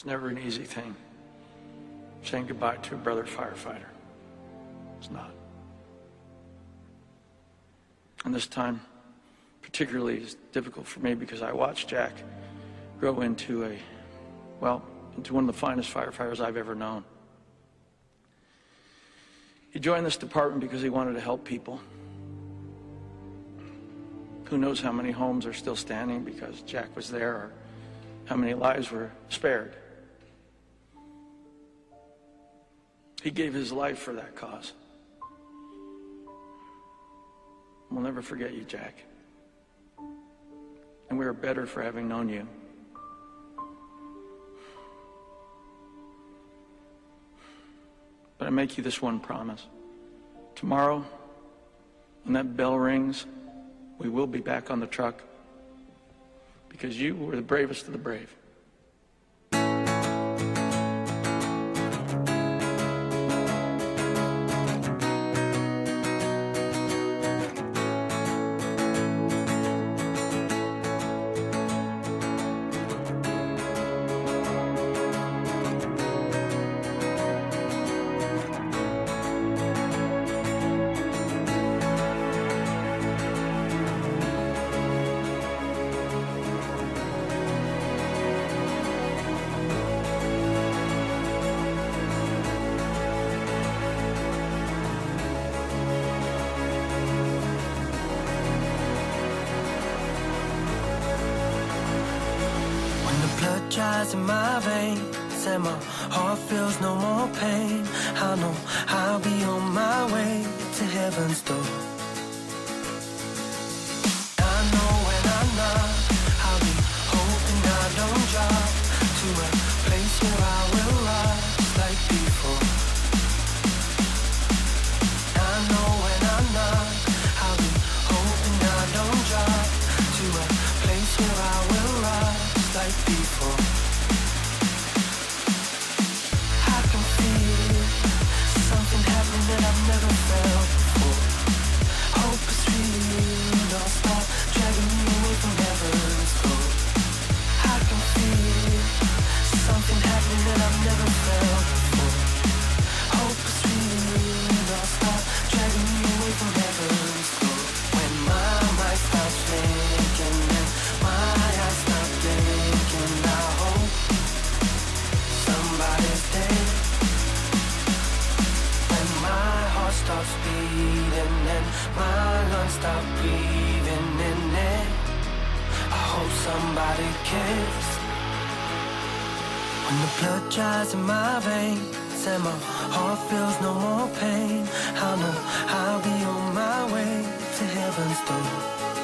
It's never an easy thing. Saying goodbye to a brother firefighter. It's not. And this time, particularly, is difficult for me because I watched Jack grow into a, well, into one of the finest firefighters I've ever known. He joined this department because he wanted to help people. Who knows how many homes are still standing because Jack was there or how many lives were spared. He gave his life for that cause. We'll never forget you, Jack. And we are better for having known you. But I make you this one promise. Tomorrow, when that bell rings, we will be back on the truck because you were the bravest of the brave. Blood in my veins and my heart feels no more pain, I know I'll be on my way to heaven's door. Beating and my lungs stop breathing in it, I hope somebody cares. When the blood dries in my veins and my heart feels no more pain, I know I'll be on my way to heaven's door.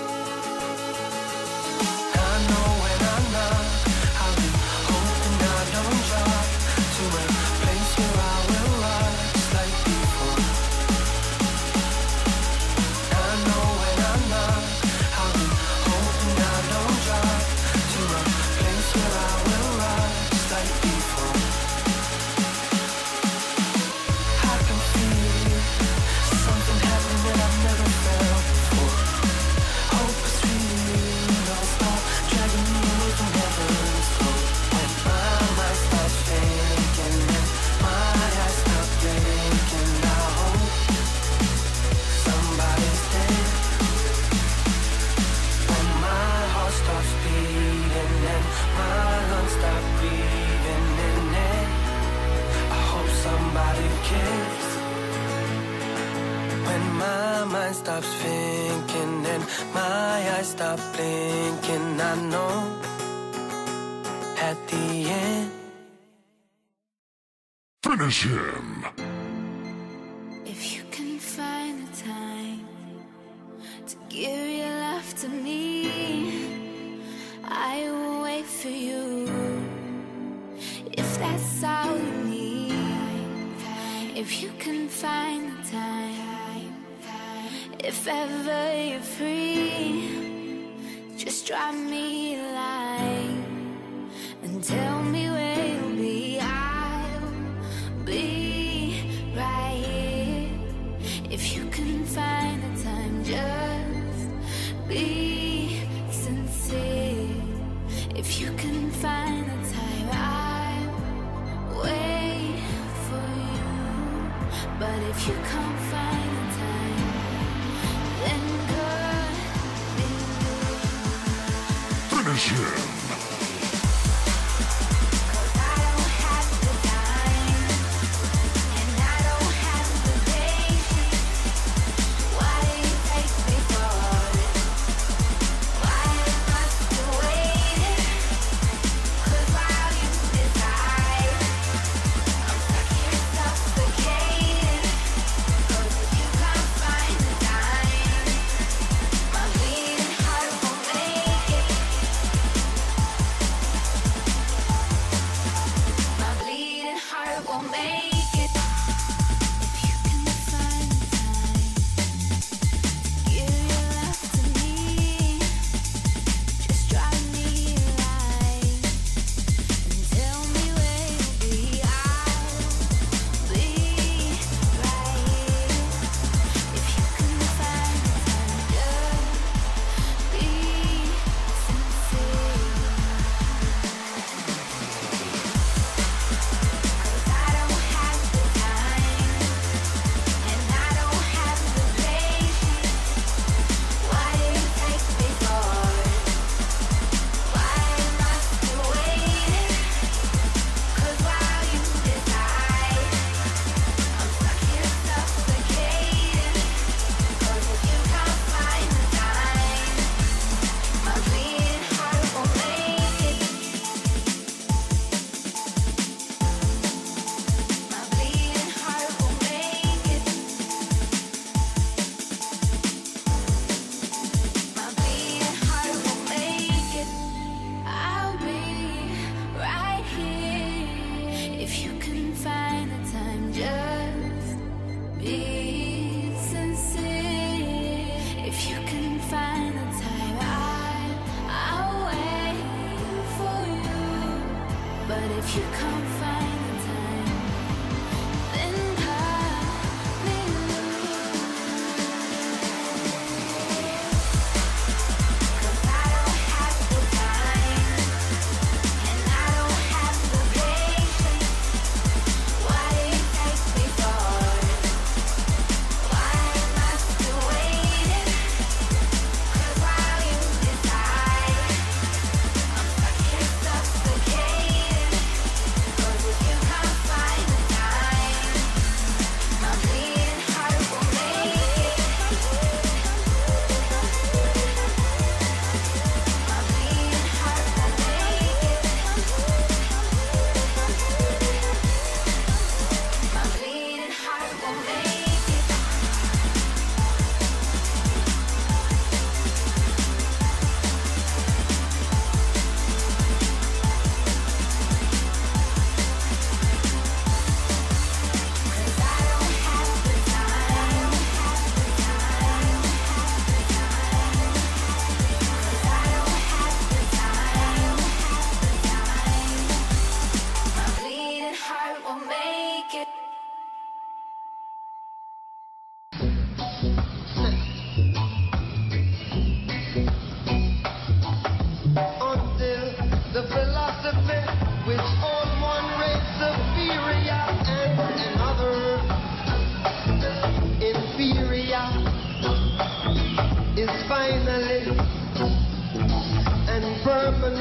Mind stops thinking and my eyes stop blinking, I know at the end. Finish him. If you can find the time to give your love to me, I will wait for you. If that's all you need, if you can find the time, if ever you're free, just drop me a line and tell me where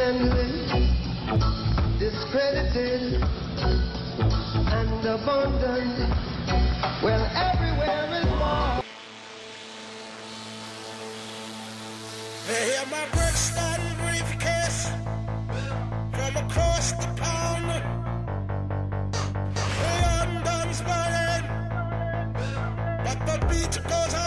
abandoned, discredited, and abandoned. Well, everywhere is war. They hear my breath starting briefcase from across the pound. London's burning, but the beat goes on.